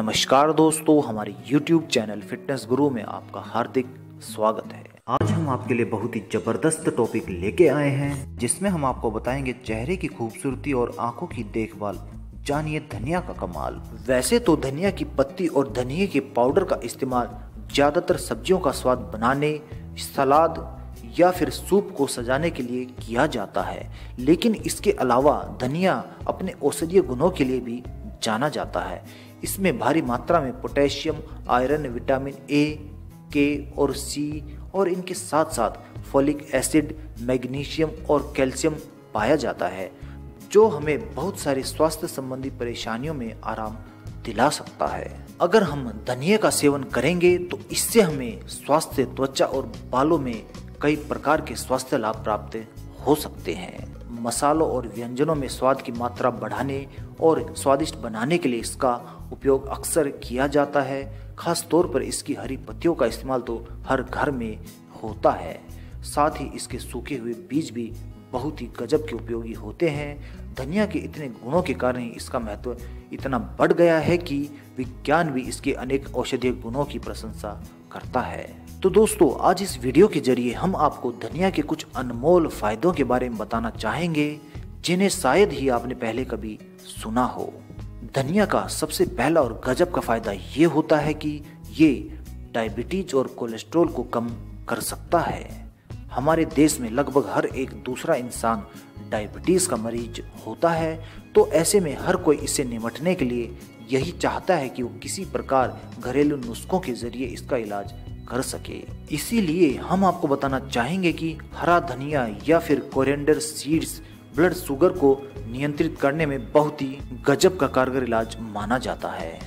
नमस्कार दोस्तों, हमारे YouTube चैनल फिटनेस गुरु में आपका हार्दिक स्वागत है। आज हम आपके लिए बहुत ही ज़बरदस्त टॉपिक लेके आए हैं, जिसमें हम आपको बताएँगे चेहरे की खूबसूरती और आँखों की देखभाल। जानिए धनिया का कमाल। वैसे तो धनिया की पत्ती और धनिया के पाउडर का इस्तेमाल ज़्यादातर सब्जियों का स्वाद बनाने, सलाद या फिर सूप को सजाने के लिए किया जाता है। लेकिन इसके अलावा धनिया अपने औषधीय गुणों के लिए भी जाना जाता है। इसमें भारी मात्रा में पोटेशियम, आयरन, विटामिन ए के और सी और इनके साथ साथ फोलिक एसिड, मैग्नीशियम और कैल्शियम पाया जाता है, जो हमें बहुत सारी स्वास्थ्य संबंधी परेशानियों में आराम दिला सकता है। अगर हम धनिया का सेवन करेंगे तो इससे हमें स्वास्थ्य, त्वचा और बालों में कई प्रकार के स्वास्थ्य लाभ प्राप्त हो सकते हैं। मसालों और व्यंजनों में स्वाद की मात्रा बढ़ाने और स्वादिष्ट बनाने के लिए इसका उपयोग अक्सर किया जाता है खास तौर पर इसकी हरी पत्तियों का इस्तेमाल तो हर घर में होता है। साथ ही इसके सूखे हुए बीज भी बहुत ही गजब के उपयोगी होते हैं। धनिया के इतने गुणों के कारण इसका महत्व इतना बढ़ गया है कि विज्ञान भी इसके अनेक औषधीय गुणों की प्रशंसा करता है। तो दोस्तों, आज इस वीडियो के ज़रिए हम आपको धनिया के कुछ अनमोल फायदों के बारे में बताना चाहेंगे, जिन्हें शायद ही आपने पहले कभी सुना हो। धनिया का सबसे पहला और गजब का फ़ायदा ये होता है कि ये डायबिटीज़ और कोलेस्ट्रॉल को कम कर सकता है। हमारे देश में लगभग हर एक दूसरा इंसान डायबिटीज़ का मरीज़ होता है तो ऐसे में हर कोई इससे निमटने के लिए यही चाहता है कि वो किसी प्रकार घरेलू नुस्खों के ज़रिए इसका इलाज कर सके। इसीलिए हम आपको बताना चाहेंगे कि हरा धनिया या फिर कोरिएंडर सीड्स ब्लड शुगर को नियंत्रित करने में बहुत ही गजब का कारगर इलाज माना जाता है।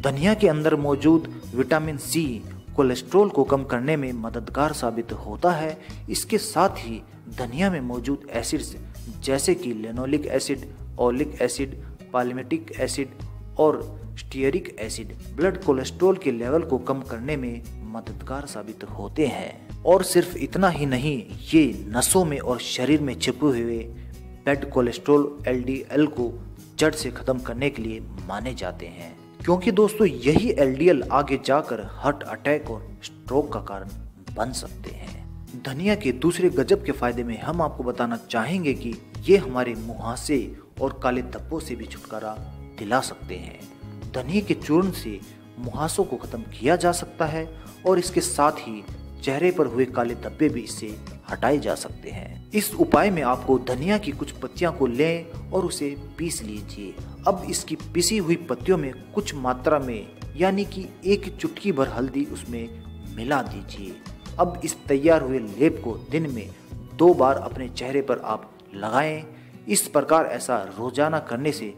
धनिया के अंदर मौजूद विटामिन सी कोलेस्ट्रॉल को कम करने में मददगार साबित होता है। इसके साथ ही धनिया में मौजूद एसिड्स जैसे कि linoleic acid, oleic acid, palmitic acid और स्टीयरिक एसिड ब्लड कोलेस्ट्रॉल के लेवल को कम करने में मददगार साबित होते हैं। और सिर्फ़ इतना ही नहीं, ये नसों में और शरीर में छिपे हुए बैड कोलेस्ट्रॉल, एलडीएल को जड़ से खत्म करने के लिए माने जाते हैं। क्योंकि दोस्तों, यही एलडीएल आगे जाकर हार्ट अटैक और स्ट्रोक का कारण बन सकते हैं। धनिया के दूसरे गजब के फ़ायदे में हम आपको बताना चाहेंगे कि ये हमारे मुहासे और काले धब्बों से भी छुटकारा दिला सकते हैं। धनिया के चूर्ण से मुहासों को खत्म किया जा सकता है और इसके साथ ही चेहरे पर हुए काले धब्बे भी इससे हटाए जा सकते हैं। इस उपाय में आपको धनिया की कुछ पत्तियाँ को लें और उसे पीस लीजिए। अब इसकी पिसी हुई पत्तियों में कुछ मात्रा में, यानी कि एक चुटकी भर हल्दी उसमें मिला दीजिए। अब इस तैयार हुए लेप को दिन में दो बार अपने चेहरे पर आप लगाएँ। इस प्रकार ऐसा रोज़ाना करने से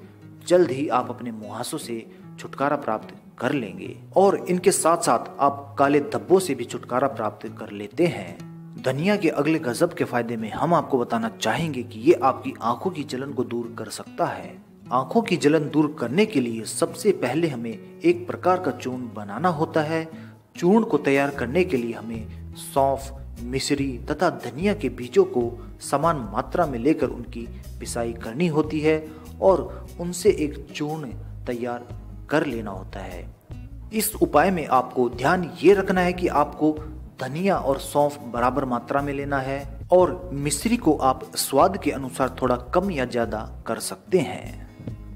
जल्द ही आप अपने मुहासों से छुटकारा प्राप्त कर लेंगे। और इनके साथ साथ आप काले धब्बों से भी छुटकारा प्राप्त कर लेते हैं। धनिया के अगले गजब के फ़ायदे में हम आपको बताना चाहेंगे कि ये आपकी आँखों की जलन को दूर कर सकता है। आँखों की जलन दूर करने के लिए सबसे पहले हमें एक प्रकार का चूर्ण बनाना होता है। चूर्ण को तैयार करने के लिए हमें सौंफ, मिश्री तथा धनिया के बीजों को समान मात्रा में लेकर उनकी पिसाई करनी होती है और उनसे एक चूर्ण तैयार कर लेना होता है। इस उपाय में आपको ध्यान ये रखना है कि आपको धनिया और सौंफ बराबर मात्रा में लेना है और मिश्री को आप स्वाद के अनुसार थोड़ा कम या ज़्यादा कर सकते हैं।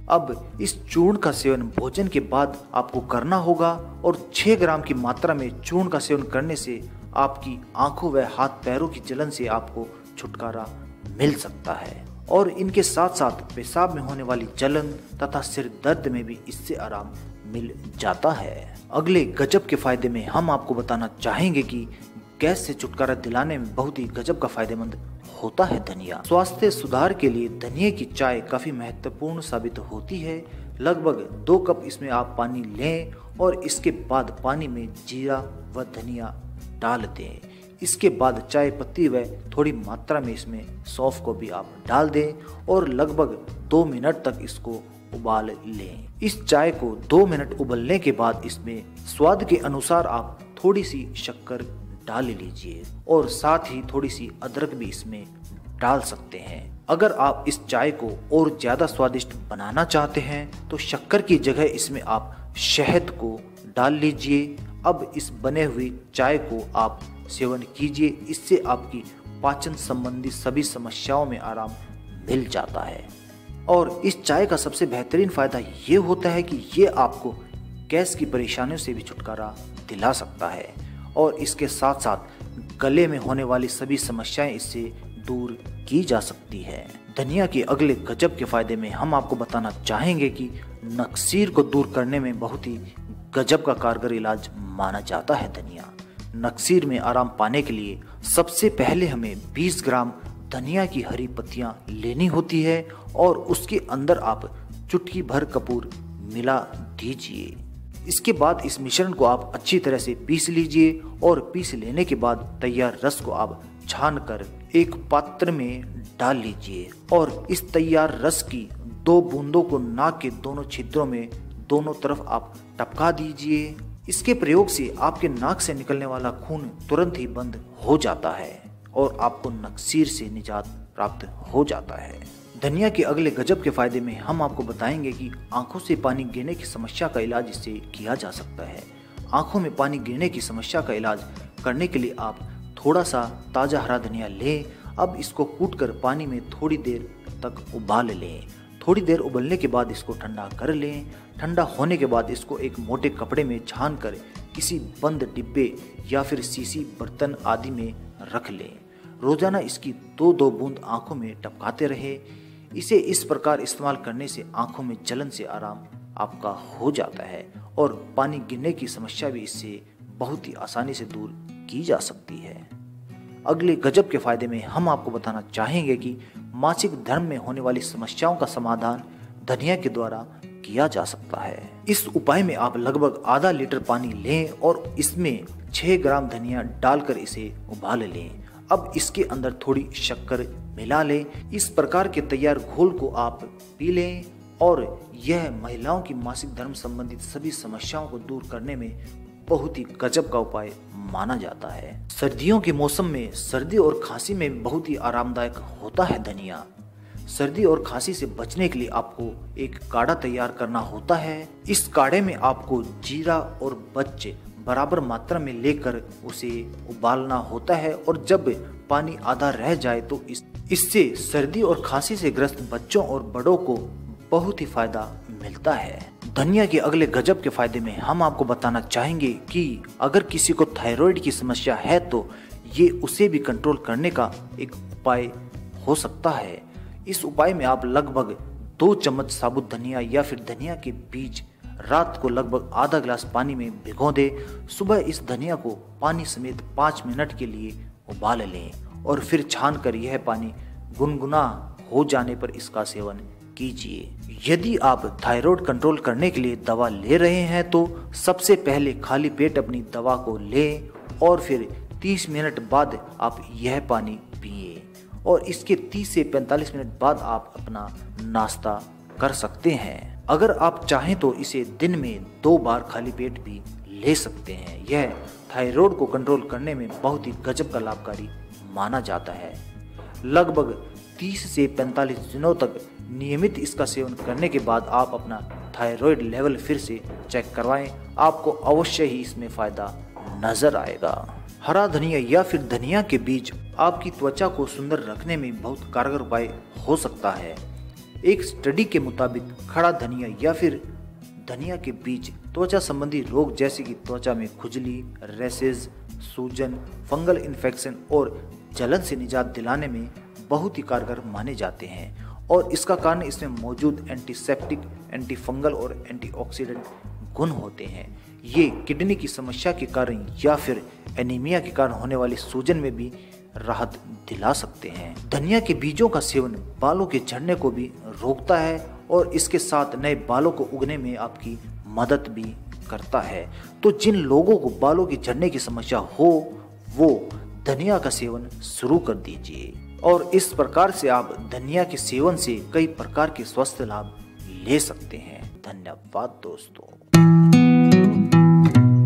अब इस चूर्ण का सेवन भोजन के बाद आपको करना होगा और 6 ग्राम की मात्रा में चूर्ण का सेवन करने से आपकी आँखों व हाथ पैरों की जलन से आपको छुटकारा मिल सकता है। और इनके साथ साथ पेशाब में होने वाली जलन तथा सिर दर्द में भी इससे आराम मिल जाता है। अगले गजब के फ़ायदे में हम आपको बताना चाहेंगे कि गैस से छुटकारा दिलाने में बहुत ही गजब का फ़ायदेमंद होता है धनिया। स्वास्थ्य सुधार के लिए धनिया की चाय काफ़ी महत्वपूर्ण साबित होती है। लगभग दो कप इसमें आप पानी लें और इसके बाद पानी में जीरा व धनिया डाल दें। इसके बाद चाय पत्ती व थोड़ी मात्रा में इसमें सौफ को भी आप डाल दें और लगभग दो मिनट तक इसको उबाल लें। इस चाय को दो मिनट उबलने के बाद इसमें स्वाद के अनुसार आप थोड़ी सी शक्कर डाल लीजिए और साथ ही थोड़ी सी अदरक भी इसमें डाल सकते हैं। अगर आप इस चाय को और ज़्यादा स्वादिष्ट बनाना चाहते हैं तो शक्कर की जगह इसमें आप शहद को डाल लीजिए। अब इस बने हुई चाय को आप सेवन कीजिए। इससे आपकी पाचन संबंधी सभी समस्याओं में आराम मिल जाता है। और इस चाय का सबसे बेहतरीन फ़ायदा ये होता है कि ये आपको गैस की परेशानियों से भी छुटकारा दिला सकता है और इसके साथ साथ गले में होने वाली सभी समस्याएँ इससे दूर की जा सकती है। धनिया के अगले गजब के फ़ायदे में हम आपको बताना चाहेंगे कि नक्सीर को दूर करने में बहुत ही गजब का कारगर इलाज माना जाता है धनिया। नक्सीर में आराम पाने के लिए सबसे पहले हमें 20 ग्राम धनिया की हरी पत्तियाँ लेनी होती है और उसके अंदर आप चुटकी भर कपूर मिला दीजिए। इसके बाद इस मिश्रण को आप अच्छी तरह से पीस लीजिए और पीस लेने के बाद तैयार रस को आप छान कर एक पात्र में डाल लीजिए और इस तैयार रस की दो बूंदों को नाक के दोनों छिद्रों में दोनों तरफ़ आप टपका दीजिए। इसके प्रयोग से आपके नाक से निकलने वाला खून तुरंत ही बंद हो जाता है। और आपको नक्सीर से निजात प्राप्त हो जाता है। धनिया के अगले गजब के फ़ायदे में हम आपको बताएँगे कि आँखों से पानी गिरने की समस्या का इलाज इससे किया जा सकता है। आँखों में पानी गिरने की समस्या का इलाज करने के लिए आप थोड़ा सा ताज़ा हरा धनिया लें। अब इसको कूट कर पानी में थोड़ी देर तक उबाल लें। थोड़ी देर उबलने के बाद इसको ठंडा कर लें। ठंडा होने के बाद इसको एक मोटे कपड़े में छान कर किसी बंद डिब्बे या फिर सीसी बर्तन आदि में रख लें। रोज़ाना इसकी दो दो बूंद आँखों में टपकाते रहे। इसे इस प्रकार इस्तेमाल करने से आँखों में जलन से आराम आपका हो जाता है और पानी गिरने की समस्या भी इससे बहुत ही आसानी से दूर की जा सकती है। अगले गजब के फ़ायदे में हम आपको बताना चाहेंगे कि मासिक धर्म में होने वाली समस्याओं का समाधान धनिया के द्वारा किया जा सकता है। इस उपाय में आप लगभग आधा लीटर पानी लें और इसमें 6 ग्राम धनिया डालकर इसे उबाल लें। अब इसके अंदर थोड़ी शक्कर मिला लें। इस प्रकार के तैयार घोल को आप पी लें और यह महिलाओं की मासिक धर्म संबंधित सभी समस्याओं को दूर करने में बहुत ही गजब का उपाय माना जाता है। सर्दियों के मौसम में सर्दी और खांसी में बहुत ही आरामदायक होता है धनिया। सर्दी और खांसी से बचने के लिए आपको एक काढ़ा तैयार करना होता है। इस काढ़े में आपको जीरा और बच्चे बराबर मात्रा में लेकर उसे उबालना होता है और जब पानी आधा रह जाए तो इस, इससे सर्दी और खांसी से ग्रस्त बच्चों और बड़ों को बहुत ही फ़ायदा मिलता है। धनिया के अगले गजब के फ़ायदे में हम आपको बताना चाहेंगे कि अगर किसी को थायराइड की समस्या है तो ये उसे भी कंट्रोल करने का एक उपाय हो सकता है। इस उपाय में आप लगभग दो चम्मच साबुत धनिया या फिर धनिया के बीज रात को लगभग आधा गिलास पानी में भिगो दे। सुबह इस धनिया को पानी समेत पाँच मिनट के लिए उबाल लें और फिर छान कर यह पानी गुनगुना हो जाने पर इसका सेवन कीजिए। यदि आप थायराइड कंट्रोल करने के लिए दवा ले रहे हैं तो सबसे पहले खाली पेट अपनी दवा को लें और फिर 30 मिनट बाद आप यह पानी पिए और इसके 30 से 45 मिनट बाद आप अपना नाश्ता कर सकते हैं। अगर आप चाहें तो इसे दिन में दो बार खाली पेट भी ले सकते हैं। यह थायराइड को कंट्रोल करने में बहुत ही गजब का लाभकारी माना जाता है। लगभग 30 से 45 दिनों तक नियमित इसका सेवन करने के बाद आप अपना थायराइड लेवल फिर से चेक करवाएँ। आपको अवश्य ही इसमें फ़ायदा नज़र आएगा। हरा धनिया या फिर धनिया के बीज आपकी त्वचा को सुंदर रखने में बहुत कारगर उपाय हो सकता है। एक स्टडी के मुताबिक खड़ा धनिया या फिर धनिया के बीज त्वचा संबंधी रोग जैसे कि त्वचा में खुजली रेसेस सूजन फंगल इन्फेक्शन और जलन से निजात दिलाने में बहुत ही कारगर माने जाते हैं। और इसका कारण इसमें मौजूद एंटीसेप्टिक एंटीफंगल और एंटीऑक्सीडेंट गुण होते हैं। ये किडनी की समस्या के कारण या फिर एनीमिया के कारण होने वाली सूजन में भी राहत दिला सकते हैं। धनिया के बीजों का सेवन बालों के झड़ने को भी रोकता है और इसके साथ नए बालों को उगने में आपकी मदद भी करता है। तो जिन लोगों को बालों की झड़ने की समस्या हो, वो धनिया का सेवन शुरू कर दीजिए। और इस प्रकार से आप धनिया के सेवन से कई प्रकार के स्वस्थ लाभ ले सकते हैं। धन्यवाद दोस्तों।